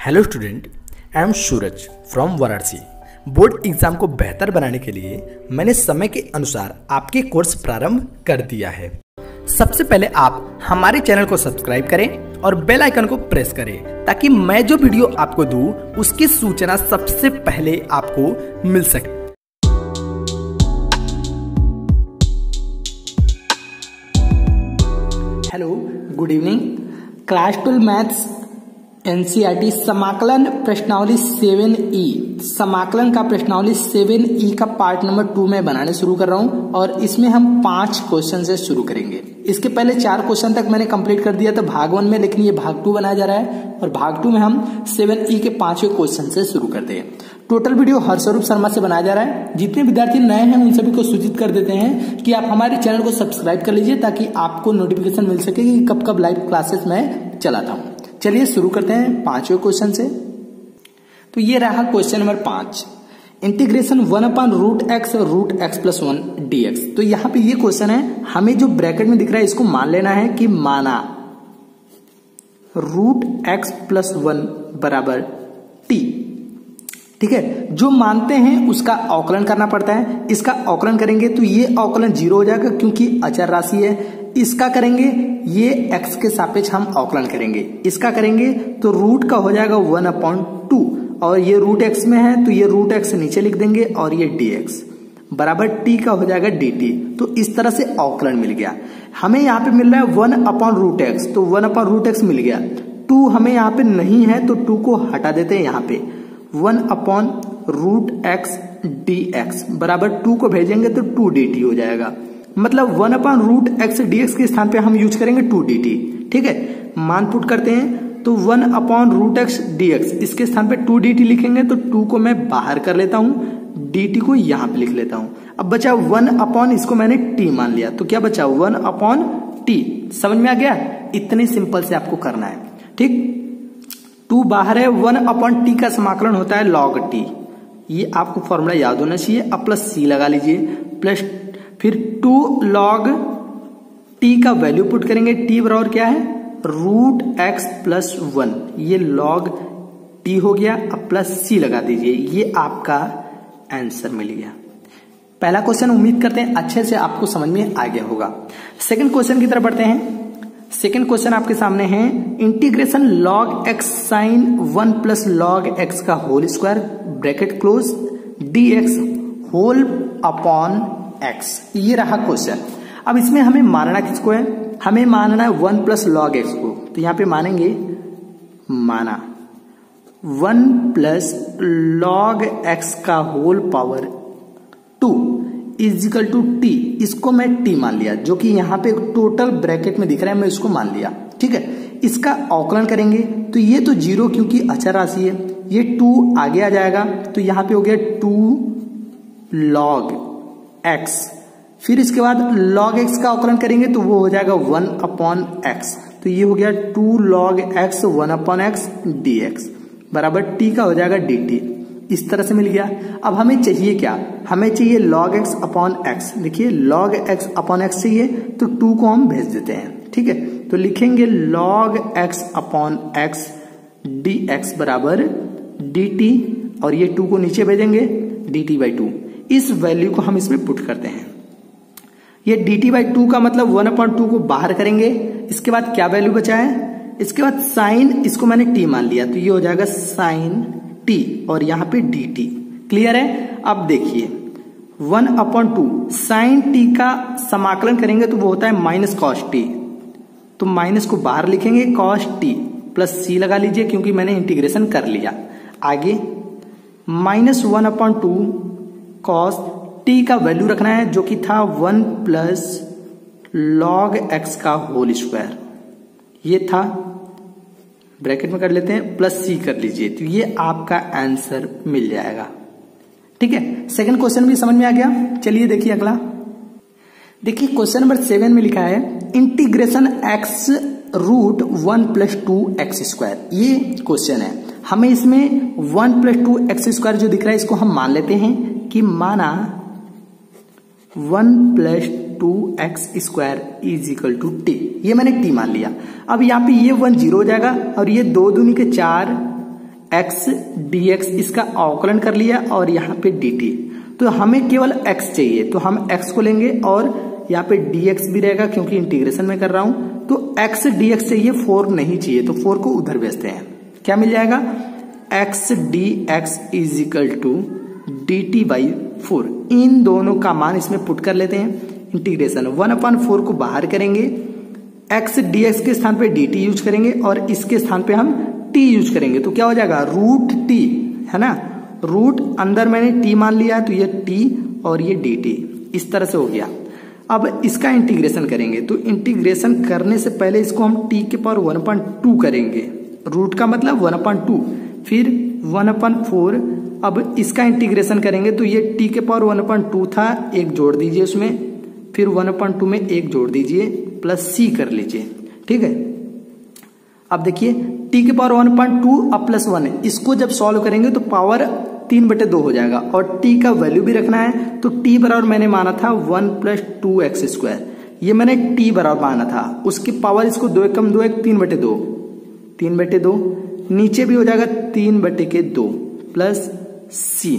Hello student I am Suraj from Varanasi board exam को बेहतर बनाने के लिए मैंने समय के अनुसार आपके कोर्स प्रारंभ कर दिया है। सबसे पहले आप हमारे चैनल को सब्सक्राइब करें और बेल आइकन को प्रेस करें ताकि मैं जो वीडियो आपको दूँ, उसकी सूचना सबसे पहले आपको मिल सके। Hello good evening class twelve maths NCERT समाकलन प्रश्नावली सेवन ई। समाकलन का प्रश्नावली सेवन ई का पार्ट नंबर टू में बनाने शुरू कर रहा हूँ और इसमें हम पाँच क्वेश्चन से शुरू करेंगे। इसके पहले चार क्वेश्चन तक मैंने कंप्लीट कर दिया था भाग वन में, लेकिन ये भाग टू बनाया जा रहा है और भाग टू में हम सेवन ई के पाँचवें क्वेश्चन से शुरू करते हैं। टोटल वीडियो हर्षरूप शर्मा से बनाया जा रहा है। जितने विद्यार्थी नए हैं, उन सभी को सूचित कर देते हैं कि आप हमारे चैनल को सब्सक्राइब कर लीजिए ताकि आपको नोटिफिकेशन मिल सके कि कब कब लाइव क्लासेस में चलाता हूँ। चलिए शुरू करते हैं पाँचवें क्वेश्चन से। तो ये रहा क्वेश्चन नंबर पाँच। Integration one upon root x और root x plus one d x तो यहाँ पे ये क्वेश्चन है, हमें जो ब्रैकेट में दिख रहा है, इसको मान लेना है कि माना रूट एक्स प्लस वन बराबर टी ठीक है? जो मानते हैं, उसका अवकलन करना पड़ता है। इसका अवकलन करेंगे तो ये अवकलन ज़ीरो हो जाएगा क्योंकि अचर राशि है। इसका करेंगे, ये x के सापेक्ष हम अवकलन करेंगे। इसका करेंगे तो रूट का हो जाएगा वन अपॉइंट टू और ये रूट एक्स में है तो ये रूट एक्स नीचे लिख देंगे और ये डी एक्स बराबर टी का हो जाएगा डी टी तो इस तरह से अवकलन मिल गया। हमें यहाँ पे मिल रहा है वन अपॉन रूट एक्स तो वन अपॉन रूट एक्स मिल गया। टू हमें यहाँ पे नहीं है तो टू को हटा देते हैं यहाँ पे। One upon root x d x बराबर टू को भेजेंगे तो टू डी टी हो जाएगा। मतलब one upon root x d x के स्थान पे हम यूज़ करेंगे टू डी टी। ठीक है? मान पुट करते हैं तो one upon root x d x इसके स्थान पे टू डी टी लिखेंगे तो टू को मैं बाहर कर लेता हूँ, डी टी को यहाँ पे लिख लेता हूँ। अब बचा वन अपॉन, इसको मैंने टी मान लिया। तो क्या बचा? One upon t. समझ में आ गया? इतने सिंपल से आपको करना है। ठीक? टू बाहर है, वन अपॉन टी का समाकलन होता है लॉग टी ये आपको फॉर्मूला याद होना चाहिए, अब प्लस सी लगा लीजिए। प्लस फिर टू लॉग टी का वैल्यू पुट करेंगे टी बराबर क्या है? रूट एक्स प्लस वन ये लॉग टी हो गया, अब प्लस सी लगा दीजिए। ये आपका आंसर मिल गया। पहला क्वेश्चन उम्मीद करते हैं अच्छे से आपको समझ में आ गया होगा। सेकंड क्वेश्चन की तरफ़ बढ़ते हैं। सेकेंड क्वेश्चन आपके सामने है integration log x sine one plus log x का whole square bracket close d x whole upon x ये रहा क्वेश्चन अब इसमें हमें मानना किसको है? हमें मानना है वन प्लस लॉग एक्स को। तो यहाँ पे मानेंगे, माना। वन प्लस लॉग एक्स का whole power two equal to t इसको मैं टी मान लिया, जो कि यहाँ पे टोटल ब्रैकेट में दिख रहा है, मैं इसको मान लिया, ठीक है? इसका अवकलन करेंगे तो ये तो ज़ीरो क्योंकि अचर राशि है, ये टू आगे आ जाएगा तो यहाँ पे हो गया टू लॉग एक्स फिर इसके बाद लॉग एक्स का अवकलन करेंगे तो वो हो जाएगा वन अपॉन एक्स तो ये हो गया two log x one upon x d x बराबर टी का हो जाएगा डी टी इस तरह से मिल गया। अब हमें चाहिए क्या? हमें चाहिए log x अपॉन एक्स देखिए, log x अपॉन एक्स चाहिए तो टू को हम भेज देते हैं, ठीक है? तो लिखेंगे log x upon x d x बराबर डी टी और ये टू को नीचे भेजेंगे डी टी बाई टू इस वैल्यू को हम इसमें पुट करते हैं। ये डी टी बाई टू का मतलब वन अपॉइंट टू को बाहर करेंगे। इसके बाद क्या वैल्यू बचा है? इसके बाद साइन इसको मैंने टी मान लिया तो ये हो जाएगा साइन टी और यहाँ पे डी टी। क्लियर है? अब देखिए। One upon two sine t का समाकलन करेंगे तो वो होता है माइनस कॉस टी तो माइनस को बाहर लिखेंगे कॉस टी प्लस सी लगा लीजिए क्योंकि मैंने इंटीग्रेशन कर लिया। आगे minus one upon two cos t का वैल्यू रखना है जो कि था वन प्लस लॉग एक्स का होल स्क्वायर ये था ब्रैकेट में कर लेते हैं प्लस सी कर लीजिए तो ये आपका आंसर मिल जाएगा। ठीक है? सेकंड क्वेश्चन भी समझ में आ गया। चलिए देखिए अगला। देखिए क्वेश्चन नंबर सेवन में लिखा है integration x root one plus two x square ये क्वेश्चन है। हमें इसमें one plus two x square जो दिख रहा है, इसको हम मान लेते हैं कि माना one plus two x square is equal to t ये मैंने टी मान लिया। अब यहाँ पे ये वन ज़ीरो हो जाएगा और ये दो दूनी के चार एक्स डी एक्स इसका अवकलन कर लिया और यहाँ पे डी टी तो हमें केवल x चाहिए। तो हम x को लेंगे और यहाँ पे dx भी रहेगा क्योंकि इंटीग्रेशन में कर रहा हूँ। तो x dx चाहिए फोर नहीं चाहिए। तो फोर को उधर भेजते हैं। क्या मिल जाएगा? x dx is equal to d t by four इन दोनों का मान इसमें पुट कर लेते हैं। इंटीग्रेशन वन अपॉन फोर को बाहर करेंगे। X dx के स्थान पे dt यूज़ करेंगे और इसके स्थान पे हम टी यूज़ करेंगे। तो क्या हो जाएगा? रूट टी है ना? रूट अंदर मैंने टी मान लिया है तो ये टी और ये dt इस तरह से हो गया। अब इसका इंटीग्रेशन करेंगे। तो इंटीग्रेशन करने से पहले इसको हम टी के पावर वन पॉइंट टू करेंगे। रूट का मतलब वन पॉइंट टू फिर वन अपन फोर अब इसका इंटीग्रेशन करेंगे तो ये टी के पावर वन पॉइंट टू था। एक जोड़ दीजिए उसमें। फिर वन पॉइंट टू में एक जोड़ दीजिए प्लस सी कर लीजिए। ठीक है? अब देखिए टी के पावर वन पॉइंट टू अब प्लस वन है। इसको जब सॉल्व करेंगे तो पावर तीन बटे दो हो जाएगा। और टी का वैल्यू भी रखना है तो टी बराबर मैंने माना था one plus two x square ये मैंने टी बराबर माना था। उसकी पावर इसको दो एक कम दो एक तीन बटे दो। तीन बटे दो। नीचे भी हो जाएगा तीन बटे के दो प्लस सी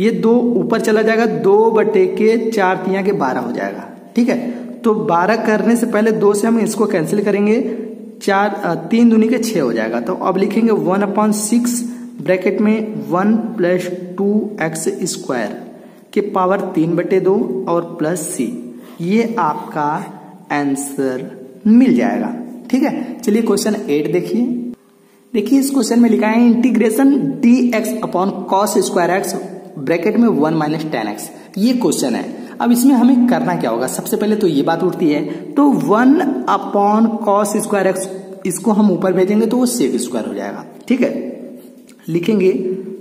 ये दो ऊपर चला जाएगा, दो बटे के चार तिया के बारह हो जाएगा। ठीक है? तो बारह करने से पहले दो से हम इसको कैंसिल करेंगे। चार तीन दूनी के छह हो जाएगा। तो अब लिखेंगे वन अपॉन सिक्स ब्रैकेट में one plus two x square के पावर तीन बटे दो और प्लस सी ये आपका आंसर मिल जाएगा। ठीक है? चलिए क्वेश्चन एट देखिए। देखिए इस क्वेश्चन में लिखा है integration d x upon cos square x bracket में वन माइनस टेन एक्स ये क्वेश्चन है। अब इसमें हमें करना क्या होगा? सबसे पहले तो ये बात उठती है तो one upon cos square x इसको हम ऊपर भेजेंगे तो वो सेक स्क्वायर हो जाएगा। ठीक है? लिखेंगे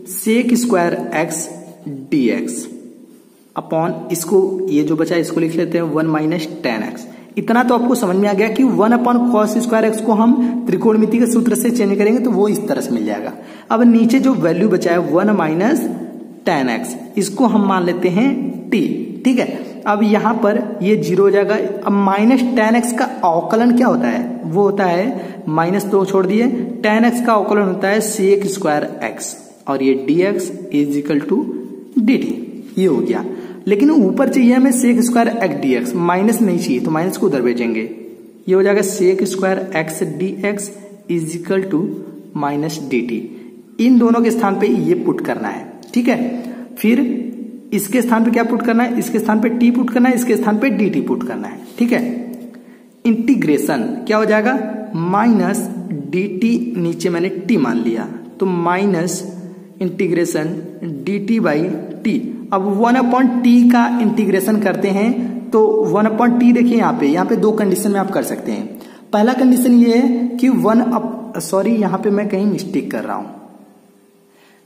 sec square x d x upon इसको, ये जो बचा इसको लिख लेते हैं वन माइनस टेन एक्स इतना तो आपको समझ में आ गया कि one upon cos square x को हम त्रिकोणमिति के सूत्र से चेंज करेंगे तो वो इस तरह से मिल जाएगा। अब नीचे जो वैल्यू बचा है वन माइनस टेन एक्स इसको हम मान लेते हैं टी ठीक है? अब यहाँ पर ये ज़ीरो हो जाएगा। अब माइनस टेन एक्स का अवकलन क्या होता है? वो होता है माइनस दो छोड़ दिए। टेन एक्स का अवकलन होता है सेक स्क्वायर एक्स और ये d x is equal to d t ये हो गया। लेकिन ऊपर चाहिए हमें sec square x d x minus नहीं चाहिए तो माइनस को उधर भेजेंगे। ये हो जाएगा sec square x d x is equal to minus d t इन दोनों के स्थान पे ये पुट करना है। ठीक है? फिर इसके स्थान पे क्या पुट करना है? इसके स्थान पे टी पुट करना है, इसके स्थान पे डी टी पुट करना है। ठीक है? इंटीग्रेशन क्या हो जाएगा? माइनस डी टी नीचे मैंने टी मान लिया। तो minus integration d t by t अब वन अपॉइंट टी का इंटीग्रेशन करते हैं तो वन अपॉइंट टी देखिए यहाँ पे यहाँ पे दो कंडीशन में आप कर सकते हैं। पहला कंडीशन ये है कि वन अप सॉरी यहाँ पे मैं कहीं मिस्टेक कर रहा हूँ।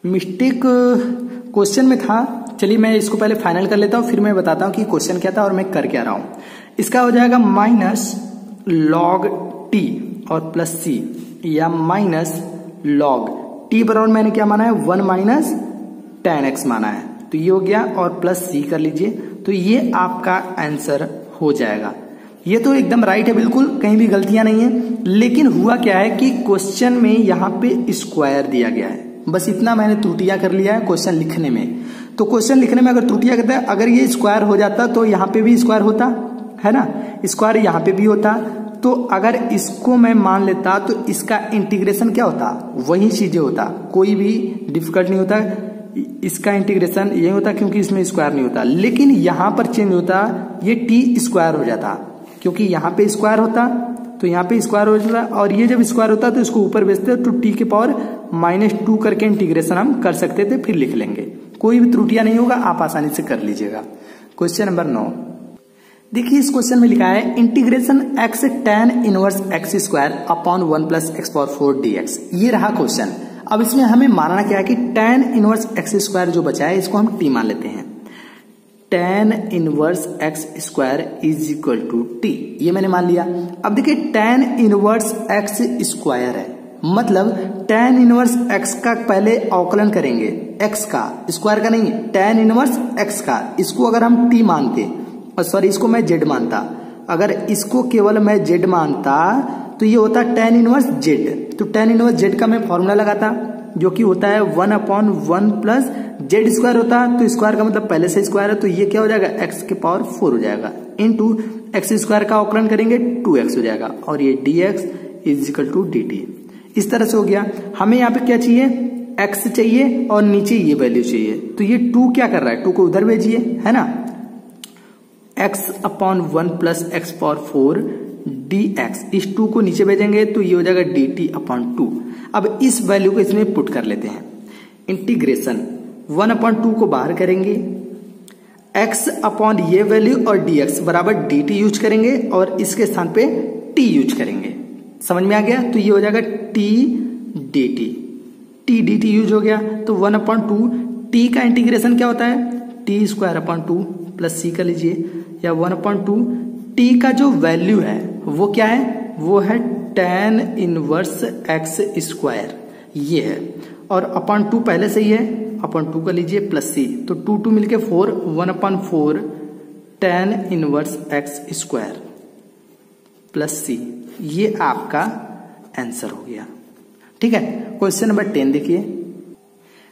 मिस्टेक क्वेश्चन में था चलिए मैं इसको पहले फाइनल कर लेता हूँ, फिर मैं बताता हूँ कि क्वेश्चन क्या था और मैं कर क्या रहा हूँ। इसका हो जाएगा माइनस लॉग टी और प्लस सी या माइनस लॉग टी बराबर मैंने क्या माना है? वन माइनस टेन एक्स माना है। तो ये हो गया और प्लस सी कर लीजिए। तो ये आपका आंसर हो जाएगा। ये तो एकदम राइट है, बिल्कुल, कहीं भी गलतियाँ नहीं है। लेकिन हुआ क्या है कि क्वेश्चन में यहाँ पे स्क्वायर दिया गया है। बस इतना मैंने त्रुटियाँ कर लिया है क्वेश्चन लिखने में। तो क्वेश्चन लिखने में अगर त्रुटियाँ करता है, अगर ये स्क्वायर हो जाता तो यहाँ पे भी स्क्वायर होता, है ना? स्क्वायर यहाँ पे भी होता। तो अगर इसको मैं मान लेता तो इसका इंटीग्रेशन क्या होता? वही चीज़ें होता। कोई भी डिफ़िकल्ट नहीं होता। इसका इंटीग्रेशन यही होता क्योंकि इसमें स्क्वायर नहीं होता। लेकिन यहाँ पर चेंज होता। ये टी स्क्वायर हो जाता। क्योंकि यहाँ पे स्क्वायर होता तो यहाँ पे स्क्वायर हो जाता। और ये जब स्क्वायर होता तो इसको ऊपर भेजते तो टी के पावर माइनस टू करके इंटीग्रेशन हम कर सकते थे, फिर लिख लेंगे। कोई भी त्रुटियाँ नहीं होगा, आप आसानी से कर लीजिएगा। क्वेश्चन नंबर नौ। देखिए, इस क्वेश्चन में लिखा है integration x tan inverse x square upon one plus x power four d x ये रहा क्वेश्चन अब इसमें हमें मानना क्या है कि टेन इनवर्स एक्स स्क्वायर जो बचा है, इसको हम टी मान लेते हैं। Tan inverse x square is equal to t ये मैंने मान लिया। अब देखिए टेन इनवर्स एक्स स्क्वायर है। मतलब टेन इनवर्स एक्स का पहले अवकलन करेंगे एक्स का स्क्वायर का नहीं टेन इनवर्स एक्स का, इसको अगर हम टी मानते और सॉरी इसको मैं जेड मानता, अगर इसको केवल मैं जेड मानता तो ये होता टेन इनवर्स जेड तो टेन इनवर्स जेड का मैं फॉर्मूला लगाता, जो कि होता है one upon one plus z square होता है तो स्क्वायर का मतलब पहले से स्क्वायर है तो ये क्या हो जाएगा एक्स के पावर फोर हो जाएगा इन टू एक्स स्क्वायर का अवकलन करेंगे टू एक्स हो जाएगा, और ये d x is equal to d t इस तरह से हो गया। हमें यहाँ पे क्या चाहिए? एक्स चाहिए और नीचे ये वैल्यू चाहिए। तो ये टू क्या कर रहा है? टू को उधर भेजिए, है ना? X upon one plus x power four d x इस टू को नीचे भेजेंगे तो ये हो जाएगा डी टी अपॉन टू अब इस वैल्यू को इसमें पुट कर लेते हैं। इंटीग्रेशन वन अपॉन टू को बाहर करेंगे। एक्स अपॉन ये वैल्यू और डी एक्स बराबर डी टी यूज़ करेंगे और इसके स्थान पे टी यूज़ करेंगे। समझ में आ गया? तो ये हो जाएगा t d t t d t use हो गया। तो वन अपॉन टू टी का इंटीग्रेशन क्या होता है? T square upon two plus c कर लीजिए। या वन अपॉन टू टी का जो वैल्यू है, वो क्या है? वो है टेन इनवर्स एक्स स्क्वायर ये है। और अपॉन टू पहले से ही है। अपॉन टू कर लीजिए प्लस सी तो टू टू मिलके four one upon four tan inverse x square plus c ये आपका आंसर हो गया। ठीक है? क्वेश्चन नंबर टेन देखिए।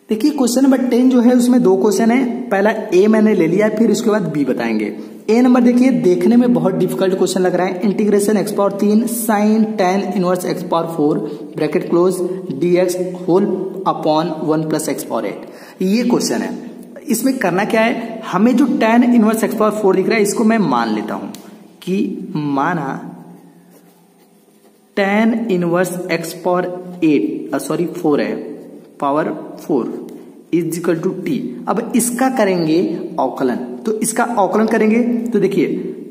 देखिए, क्वेश्चन नंबर टेन जो है, उसमें दो क्वेश्चन है। पहला ए मैंने ले लिया, फिर उसके बाद बी बताएँगे। ए नंबर देखिए, देखने में बहुत डिफ़िकल्ट क्वेश्चन लग रहा है। इंटीग्रेशन एक्स पावर तीन sine tan inverse x power four bracket close d x whole upon one plus x power eight ये क्वेश्चन है। इसमें करना क्या है? हमें जो tan inverse x power four दिख रहा है, इसको मैं मान लेता हूँ कि माना tan inverse x power eight sorry four है power four is equal to t अब इसका करेंगे अवकलन। तो इसका अवकलन करेंगे तो देखिए,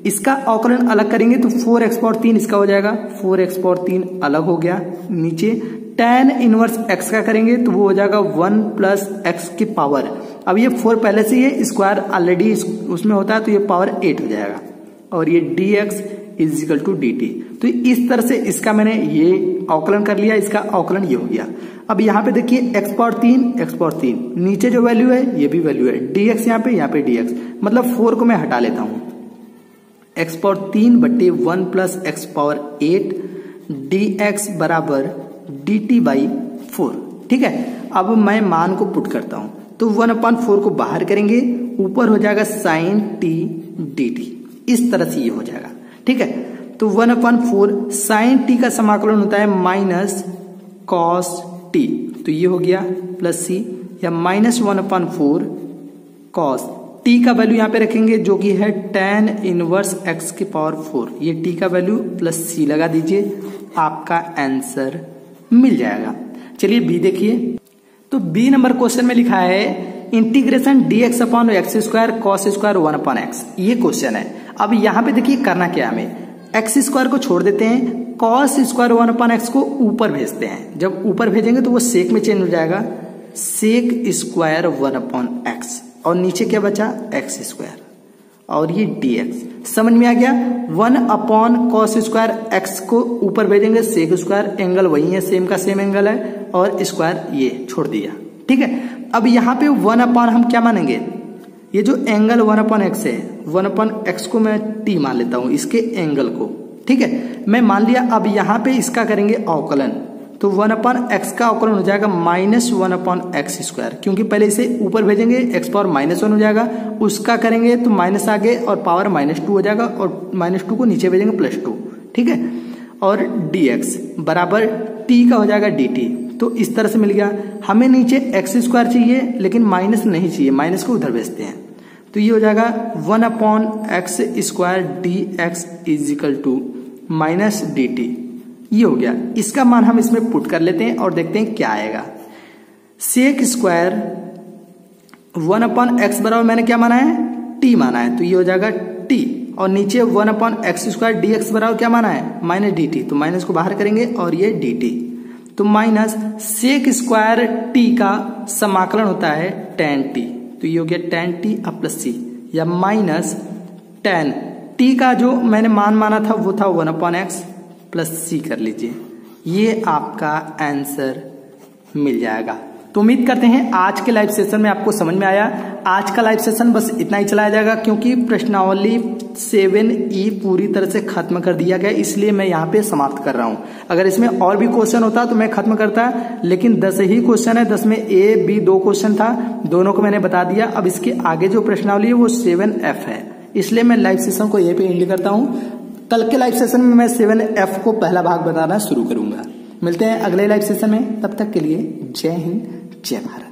इसका अवकलन अलग करेंगे तो फोर एक्स पावर तीन इसका हो जाएगा। फोर एक्स पावर तीन अलग हो गया नीचे। टेन इनवर्स एक्स का करेंगे तो वो हो जाएगा वन प्लस एक्स की पावर अब ये फोर पहले से ही स्क्वायर ऑलरेडी उसमें होता है तो ये पावर एट हो जाएगा। और ये d x is equal to d t तो इस तरह से इसका मैंने ये अवकलन कर लिया, इसका अवकलन ये हो गया। अब यहाँ पे देखिए एक्स पावर तीन एक्स पावर तीन। नीचे जो वैल्यू है, ये भी वैल्यू है। डी एक्स यहाँ पे यहाँ पे एक्स मतलब फोर को मैं हटा लेता हूँ। एक्स पावर तीन बट्टे one plus x power eight d x बराबर डी टी बाई फोर ठीक है? अब मैं मान को पुट करता हूँ। तो वन अपॉन फोर को बाहर करेंगे, ऊपर हो जाएगा साइन टी डी टी इस तरह से ये हो जाएगा। ठीक है? तो one upon four sine t का समाकलन होता है माइनस कॉस टी तो ये हो गया प्लस सी या minus one upon four cos t का वैल्यू यहाँ पे रखेंगे, जो कि है टेन इनवर्स एक्स की पावर फोर ये टी का वैल्यू प्लस सी लगा दीजिए, आपका आंसर मिल जाएगा। चलिए बी देखिए। तो बी नंबर क्वेश्चन में लिखा है integration d x upon x square cos square one upon x ये क्वेश्चन है। अब यहाँ पे देखिए करना क्या हमें। एक्स स्क्वायर को छोड़ देते हैं cos square one upon x को ऊपर भेजते हैं। जब ऊपर भेजेंगे तो वो सेक में चेंज हो जाएगा। Sec square one upon x और नीचे क्या बचा? एक्स स्क्वायर और ये डी एक्स समझ में आ गया? One upon cos square x को ऊपर भेजेंगे सेक स्क्वायर एंगल वही है सेम का सेम एंगल है, और स्क्वायर ये छोड़ दिया। ठीक है? अब यहाँ पे वन अपॉन हम क्या मानेंगे? ये जो एंगल वन अपॉन एक्स है वन अपॉन एक्स को मैं टी मान लेता हूँ, इसके एंगल को। ठीक है? मैं मान लिया, अब यहाँ पे इसका करेंगे अवकलन। तो वन अपन एक्स का अवकलन हो जाएगा minus one upon x square क्योंकि पहले इसे ऊपर भेजेंगे एक्स पावर माइनस वन हो जाएगा। उसका करेंगे तो माइनस आगे और पावर माइनस टू हो जाएगा और माइनस टू को नीचे भेजेंगे प्लस टू ठीक है? और डी एक्स बराबर टी का हो जाएगा डी टी तो इस तरह से मिल गया। हमें नीचे एक्स स्क्वायर चाहिए, लेकिन माइनस नहीं चाहिए। माइनस को उधर भेजते हैं। तो ये हो जाएगा one upon x square d x is equal to minus d t. ये हो गया। इसका मान हम इसमें पुट कर लेते हैं और देखते हैं क्या आएगा। Sec square one upon x बराबर मैंने क्या माना है? टी माना है। तो ये हो जाएगा टी। और नीचे one upon x square d x बराबर क्या माना है? Minus d t. तो माइनस को बाहर करेंगे और ये डी टी। तो माइनस सेक स्क्वायर टी का समाकलन होता है टेन टी। तो ये हो गया टेन टी प्लस सी या माइनस टेन टी का जो मैंने मान माना था, वो था one upon x plus c कर लीजिए। ये आपका आंसर मिल जाएगा। तो उम्मीद करते हैं आज के लाइव सेशन में आपको समझ में आया। आज का लाइव सेशन बस इतना ही चलाया जाएगा क्योंकि प्रश्नावली सेवन ई पूरी तरह से खत्म कर दिया गया, इसलिए मैं यहाँ पे समाप्त कर रहा हूँ। अगर इसमें और भी क्वेश्चन होता तो मैं खत्म करता, लेकिन दस ही क्वेश्चन है, दस में ए बी दो क्वेश्चन था, दोनों को मैंने बता दिया। अब इसके आगे जो प्रश्नावली है वो सेवन एफ़ है। इसलिए मैं लाइव सेशन को यही पे एंड करता हूँ। कल के लाइव सेशन में मैं सेवन एफ़ को पहला भाग बताना शुरू करूँगा। मिलते हैं अगले लाइव सेशन में। तब तक के लिए जय हिंद। जय भारत